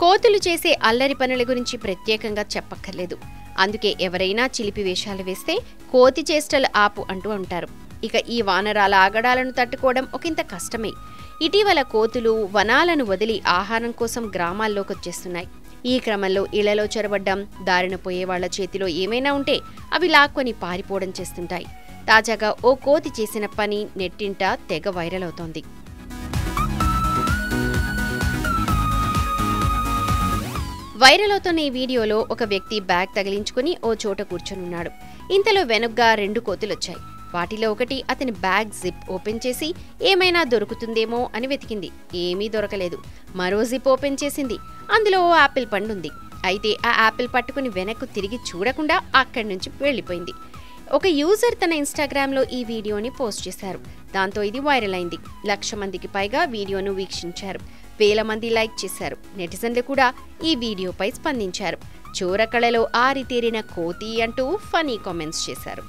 కోతులు చేసే అల్లరి పనుల గురించి ప్రత్యేకంగా చెప్పక్కర్లేదు. అందుకే ఎవరైనా చిలిపి వేషాలు వేస్తే కోతి చేష్టలు ఆపు అంటూ అంటారు. ఇక ఈ వానరాల ఆగడాలను తట్టుకోవడం ఒకంత కష్టమే. ఇటీవల కోతులు వనాలను వదిలి ఆహారం కోసం గ్రామాల్లోకి వచ్చేస్తున్నాయి ఈ క్రమంలో ఇళ్ళలో చొరబడ్డం దారిన పోయే వాళ్ళ చేతిలో ఏమైనా ఉంటే అవి లాక్కొని పారిపోవడం చేస్తుంటాయి. తాజాగా ఓ కోతి చేసిన పని నెట్టింట తెగ వైరల్ అవుతోంది. వైరల్ అవుతున్న ఈ వీడియోలో ఒక వ్యక్తి బ్యాగ్ తగిలించుకుని ఓ చోట కూర్చొనున్నాడు. ఇంతలో వెనుగ్గా రెండు కోతులొచ్చాయి. వాటిలో ఒకటి అతని బ్యాగ్ జిప్ ఓపెన్ చేసి ఏమైనా దొరుకుతుందేమో అని వెతికింది. ఏమీ దొరకలేదు. మరో జిప్ ఓపెన్ చేసింది. అందులో ఓ యాపిల్ పండుంది. అయితే ఆ యాపిల్ పట్టుకుని వెనక్కు తిరిగి చూడకుండా అక్కడి నుంచి వెళ్ళిపోయింది. ఒక యూజర్ తన ఇన్స్టాగ్రామ్లో ఈ వీడియోని పోస్ట్ చేశారు. దాంతో ఇది వైరల్ అయింది. లక్ష మందికి పైగా వీడియోను వీక్షించారు. వేల మంది లైక్ చేశారు. నెటిజన్లు కూడా ఈ వీడియోపై స్పందించారు. చోరకళలో ఆరితేరిన కోతి అంటూ ఫనీ కామెంట్స్ చేశారు.